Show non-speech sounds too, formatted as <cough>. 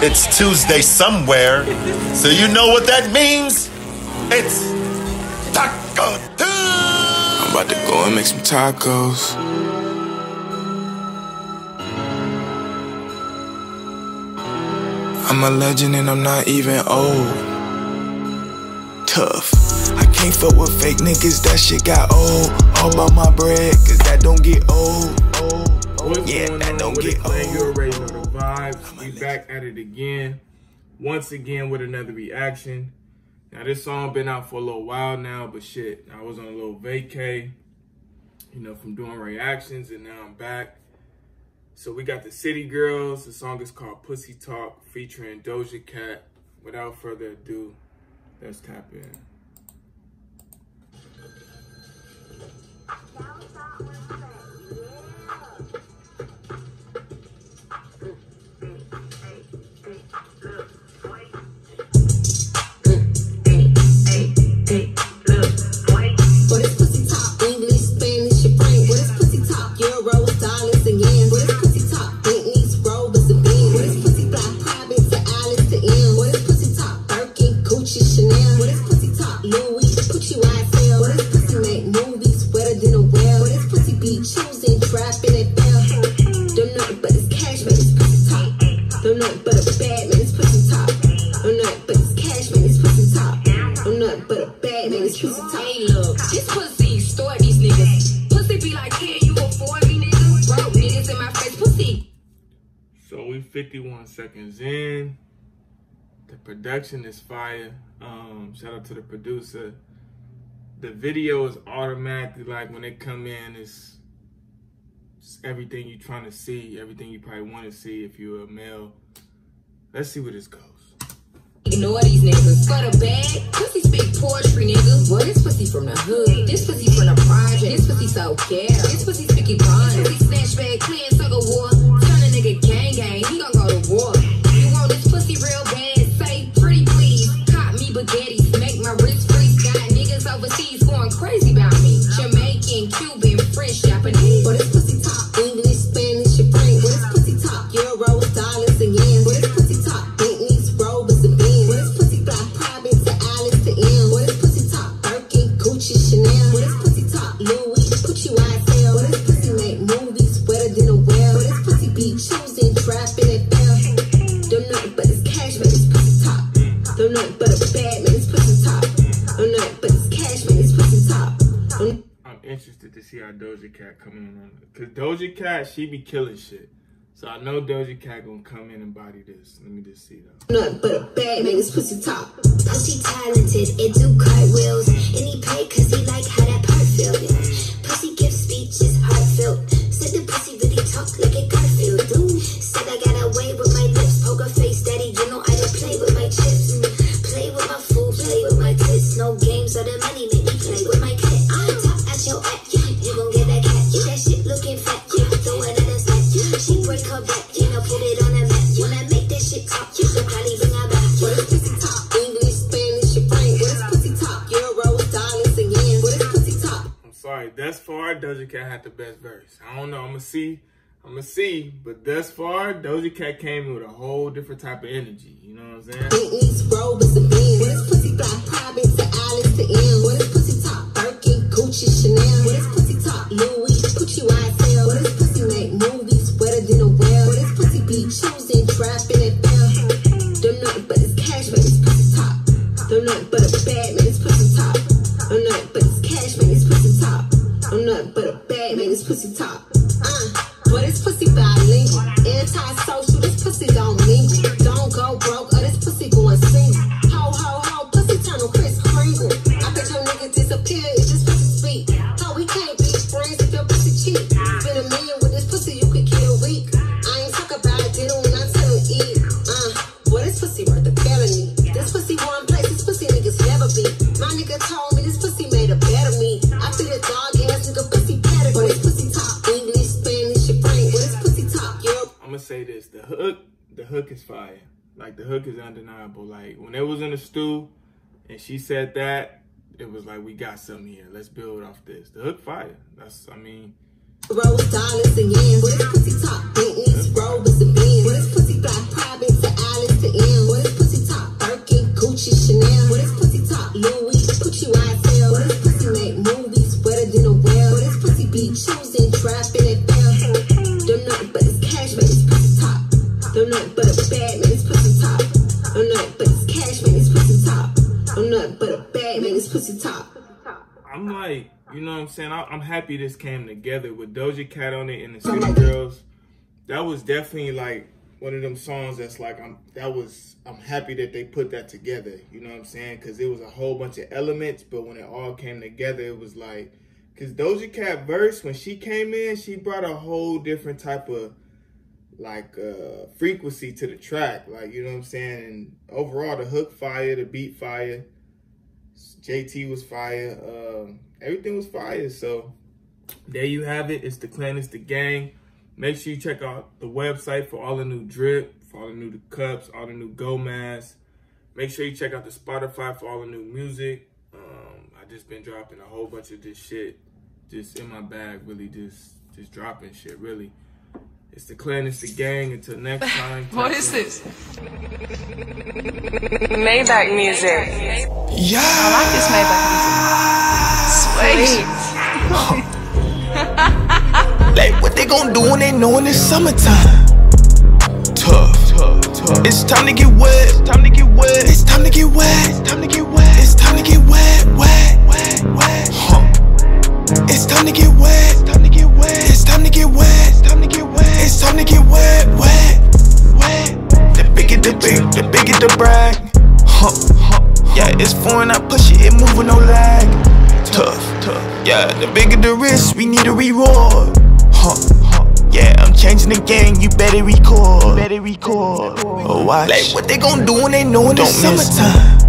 It's Tuesday somewhere, so you know what that means. It's Taco Tuesday. I'm about to go and make some tacos. I'm a legend and I'm not even old. Tough. I can't fuck with fake niggas, that shit got old. All about my bread, cause that don't get old. What's Yeah, going that on don't with get it. You already know the vibes. We back at it again. Once again with another reaction. Now this song been out for a little while now, but shit, I was on a little vacay, you know, from doing reactions, and now I'm back. So we got the City Girls. The song is called Pussy Talk, featuring Doja Cat. Without further ado, let's tap in. Bad it's. Hey, look, this pussy store these niggas. Pussy be like, can you afford me, niggas? Broke niggas in my face, pussy. So we 51 seconds in. The production is fire. Um, shout out to the producer. The video is automatically like when they come in, it's just everything you're trying to see, everything you probably want to see if you're a male. Let's see where this goes. Ignore these niggas. For the bag, pussy speak poetry, nigga. Boy, this pussy from the hood. This pussy from the project. This pussy so care. This pussy speaking bond. This pussy snatch bag, clean, suck a war. Turn a nigga gang gang, he gon' interested to see how Doja Cat coming in on. Cause Doja Cat, she be killing shit. So I know Doja Cat gonna come in and body this. Let me just see though. nothing but a bad it's pussy talk. Pussy talented, it do cartwheels. And he pay cause he like far Doja Cat had the best verse. I don't know, I'm gonna see, I'm gonna see, but thus far Doja Cat came with a whole different type of energy. You know what I'm saying? Bentleys, Rovers, and Benz. What is pussy fly? Private to Alice to M. What is pussy talk? Birkin, Gucci, Chanel. What is pussy talk? Louis, Gucci, YSL. What is pussy make movies wetter than a well? What is pussy be choosing, trapping, and fell? Don't nothing but it's cash, man, it's pussy talk. Don't nothing but a bad man, it's pussy talk. Don't nothing but it's cash, man. Nothing but a bad man, it's pussy talk. Hook is fire. Like the hook is undeniable. Like when it was in the stew, and she said that, it was like we got something here. Let's build off this. The hook fire. That's I mean, dollars and yen. What is pussy talk? Bentleys, Rovers, and Benz. But a bad man, this pussy top. I'm nothing but this cash man, this pussy top. I'm nothing but a bad man, this pussy top. I'm like, you know what I'm saying? I, I'm happy this came together with Doja Cat on it and the City Girls. That was definitely like one of them songs that's like I'm that was I'm happy that they put that together. You know what I'm saying? Because it was a whole bunch of elements, but when it all came together, it was like because Doja Cat verse when she came in, she brought a whole different type of like uh frequency to the track. Like you know what I'm saying? And overall, the hook fire, the beat fire. JT was fire. Uh, everything was fire. So there you have it. It's the clan. It's the gang. Make sure you check out the website for all the new drip, for all the new cups, all the new go masks. Make sure you check out the Spotify for all the new music. Um, I just been dropping a whole bunch of this shit just in my bag, really just just dropping shit, really. It's the clan, it's the gang. Until next <laughs> time. What is this? Maybach music. Yeah. I like this Maybach music. Sweet. <laughs> Like what they gon' do when they know it's summertime? Tough. It's time to get wet. It's time to get wet. It's time to get wet. It's time to get wet. It's time to get wet. Wet. Wet. Wet. Tough. Tough. Yeah, the bigger the risk, we need a reward. Huh. Huh. Yeah, I'm changing the game, you better record. You better record. Oh, watch. Like what they gon' do when they know it's summertime?